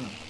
Huh.